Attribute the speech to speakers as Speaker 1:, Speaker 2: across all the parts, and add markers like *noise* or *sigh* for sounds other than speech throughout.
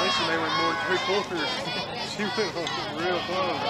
Speaker 1: Listen, they went
Speaker 2: more
Speaker 1: than
Speaker 3: three quarters. she *laughs* went real close.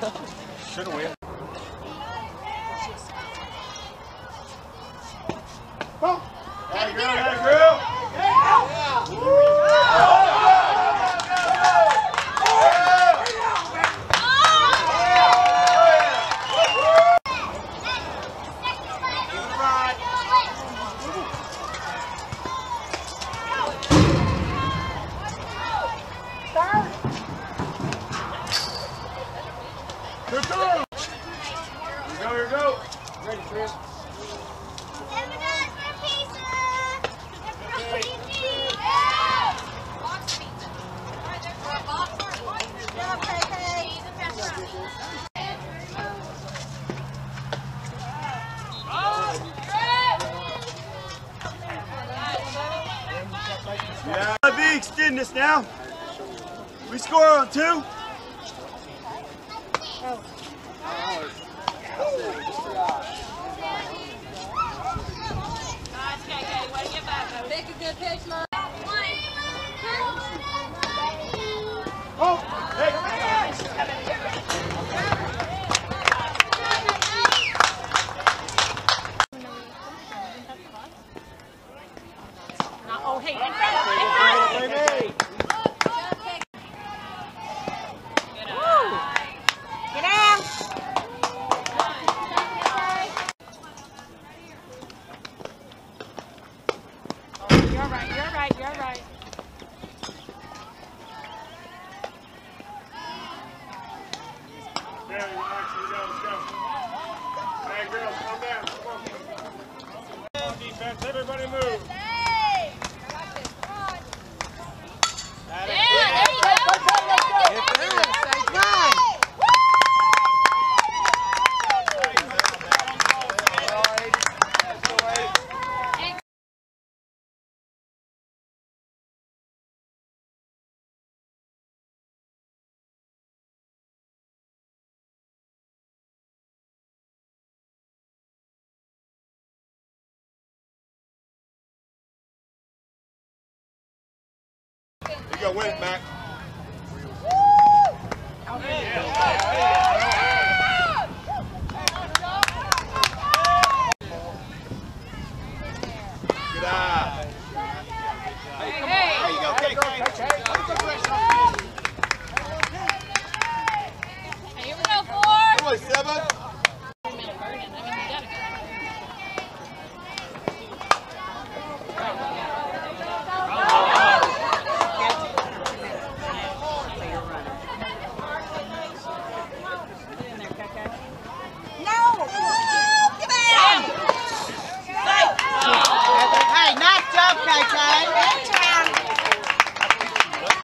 Speaker 1: Should have win. Hey, girl, hey, girl.
Speaker 2: This now. We score on two.
Speaker 4: Make a good pitch, Mom.
Speaker 2: Oh,
Speaker 4: You're right, you're right, you're right.
Speaker 1: Yeah, relax, we go, let's go. Hey, girls, calm down, come on. On defense, everybody move.
Speaker 4: Yeah, there you go.
Speaker 1: You go win it, Mac.